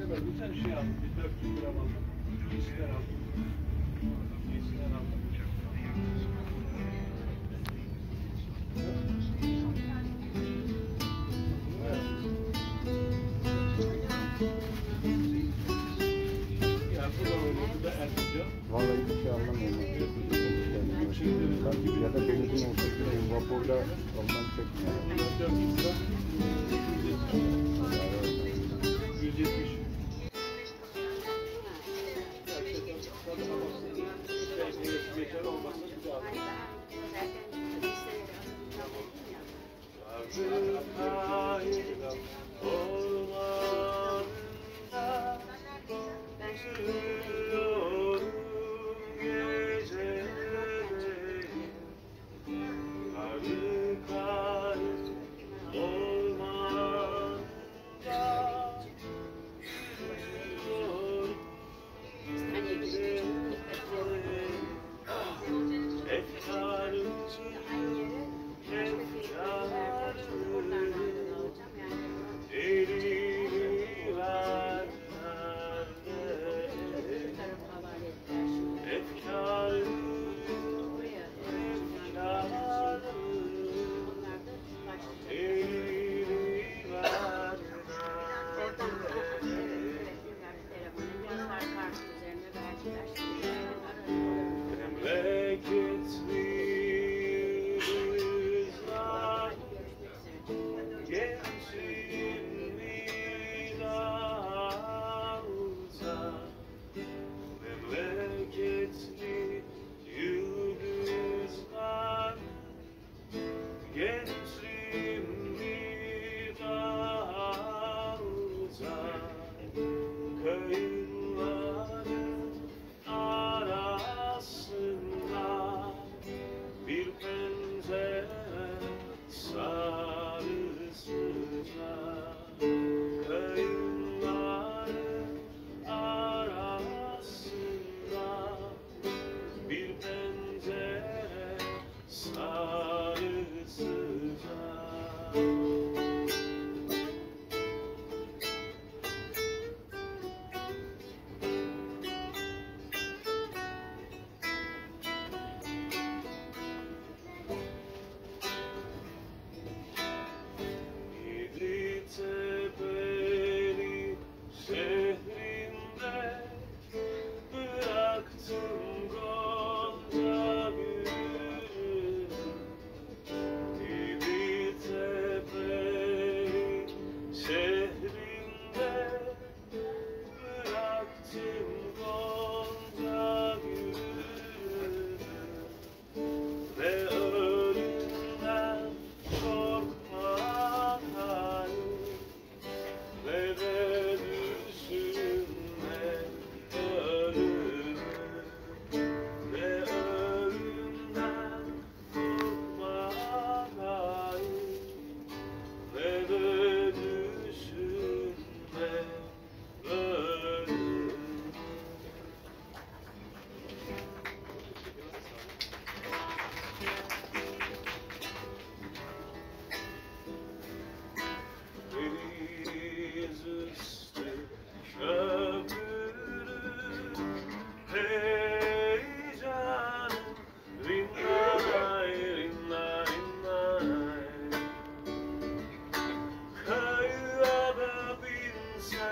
Geçen şey aldım, bir 400 gram aldım. İçinden aldım. İçinden aldım. Vallahi bir şey anlamıyorum. Sanki ya da benzin olsa bir vapurda ondan çekmiyor. Olmazsa bir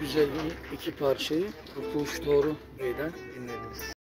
Güzel bir iki parçayı Kurtuluş Doğru Bey'den dinlediniz.